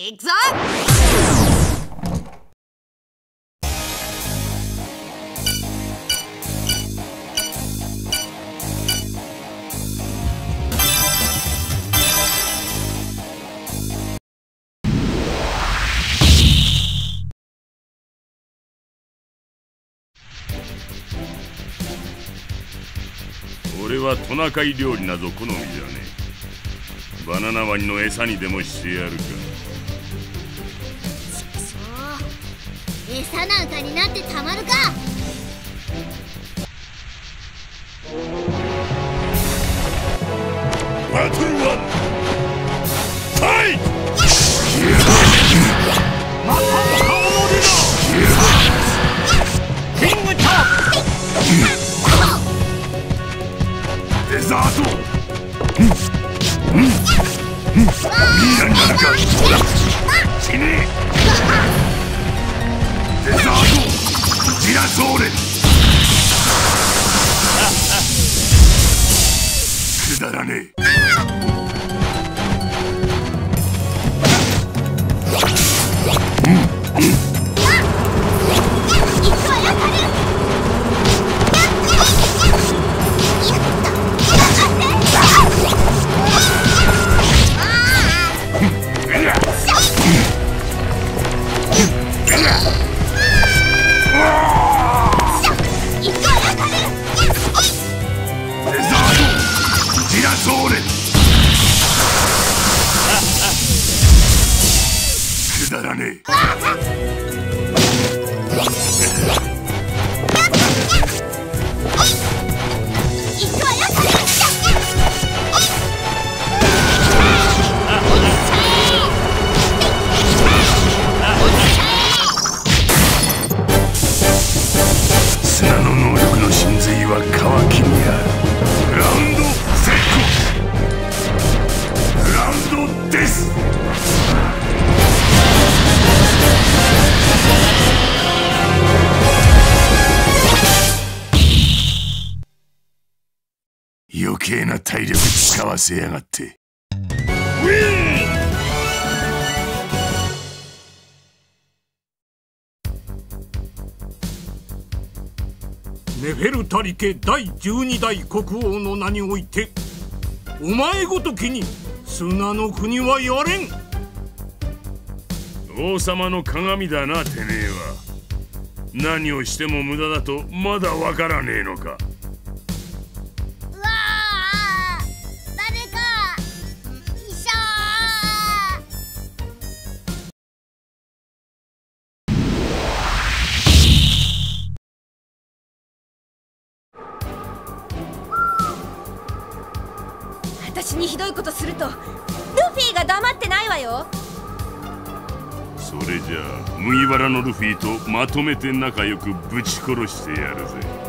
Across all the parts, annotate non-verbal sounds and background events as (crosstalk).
行くぞ！俺はトナカイ料理など好みじゃねえ。バナナワニの餌にでもしてやるか。餌なんかになってたまるか。バトルワねくわせやがって。ウィンネフェルタリ家第12代国王の名においてお前ごときに砂の国はやれん。王様の鏡だなてめえは。何をしても無駄だとまだわからねえのかにひどいことするとルフィが黙ってないわよ。それじゃあ麦わらのルフィとまとめて仲良くぶち殺してやるぜ。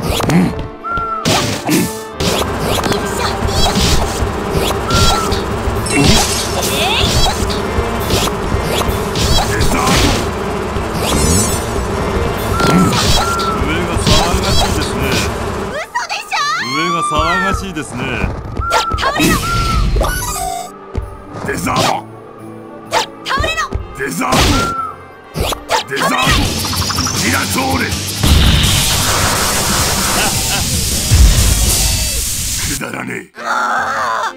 デだらねえ。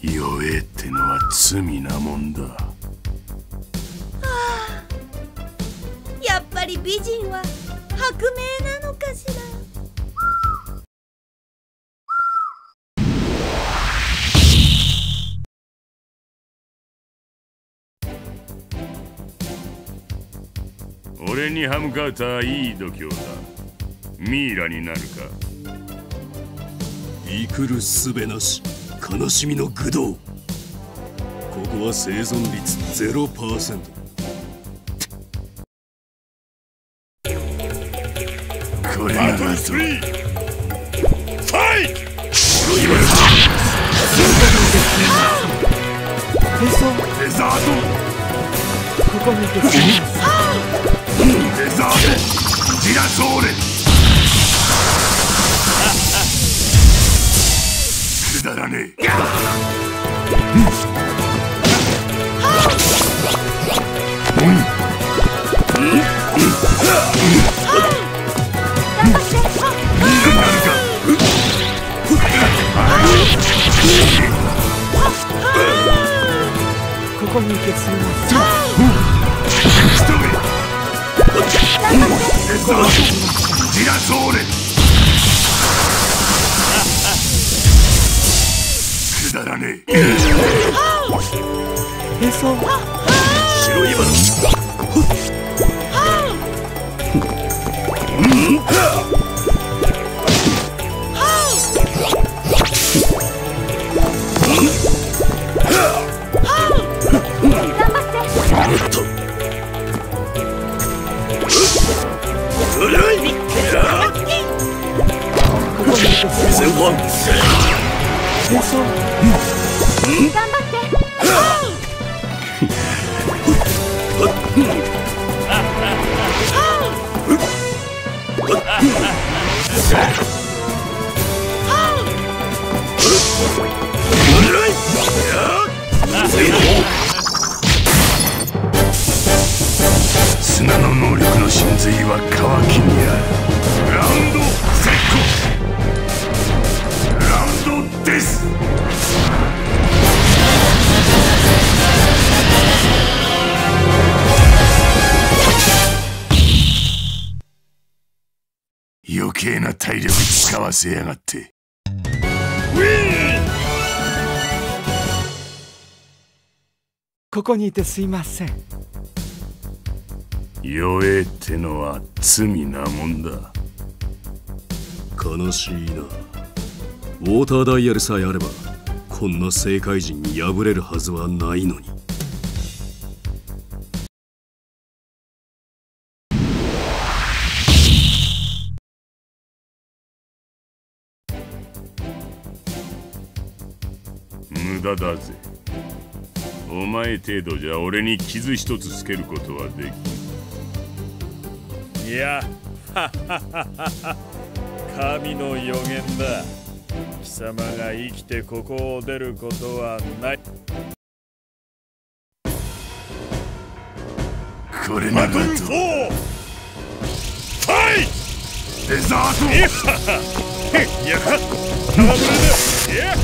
弱えってのは罪なもんだ、はあ、やっぱり美人は革命なのかしら。俺に歯向かうたいい度胸だ。ミイラになるか。イくるすべなし。悲しみの愚道。ここは生存率0%これがまずファイトデザートここにいてデザートジラソーレだらねえ、ここに行けすみません。ざらねえ。白いバラ砂の能力の真髄は乾きにあるラウンドセッラウンドです計な体力使わせやがって。ここにいてすいません。弱えってのは罪なもんだ。悲しいな。ウォーターダイヤルさえあればこんな政界人に敗れるはずはないのに。だぜ？お前程度じゃ俺に傷一つつけることはできん。いやはは神の予言だ。貴様が生きてここを出ることはない。これまらとファデザートやややっ。や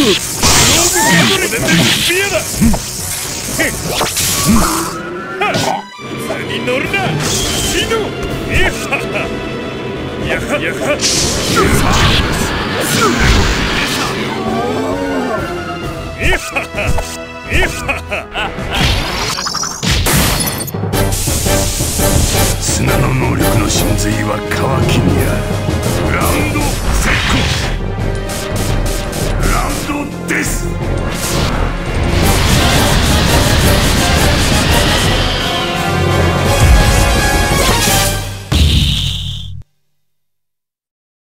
Ugh! の (laughs) 砂の能力の真髄は乾きにある。グラウンド成功です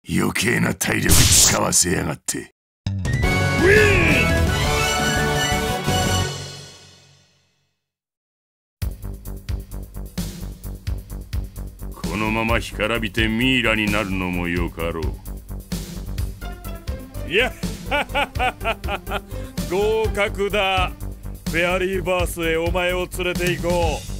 余計な体力使わせやがって。このまま干からびてミイラになるのもよかろう。いや合格だ。フェアリーバースへお前を連れて行こう。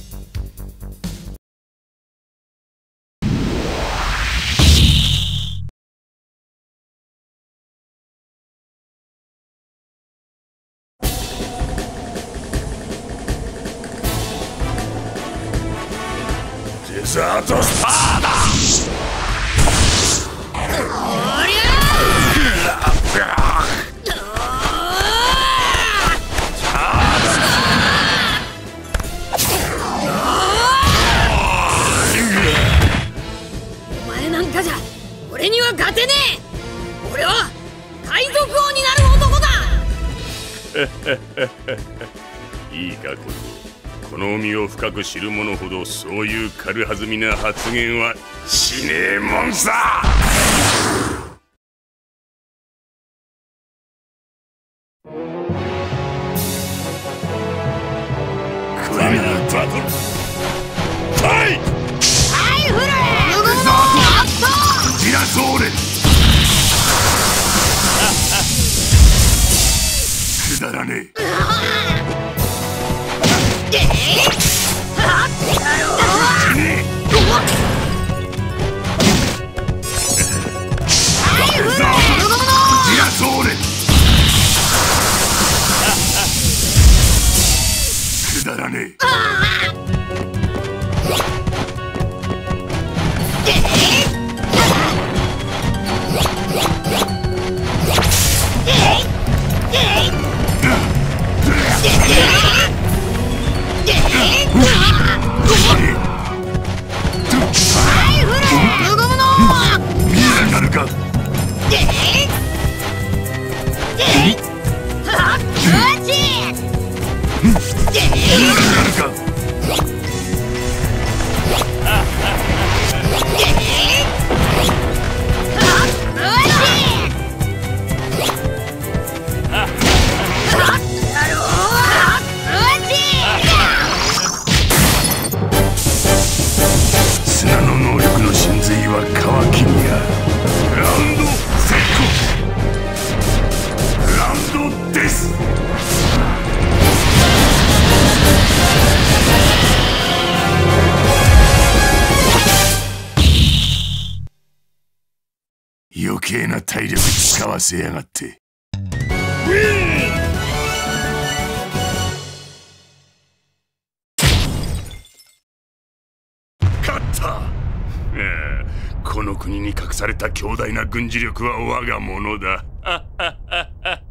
深く知る者ほどそういう軽はずみな発言はしねえもんさ。クリミナルバトル。ファイトはいフレジラソーレ。くだらねえ余計な体力使わせやがって。勝った。この国に隠された強大な軍事力は我がものだ。(laughs)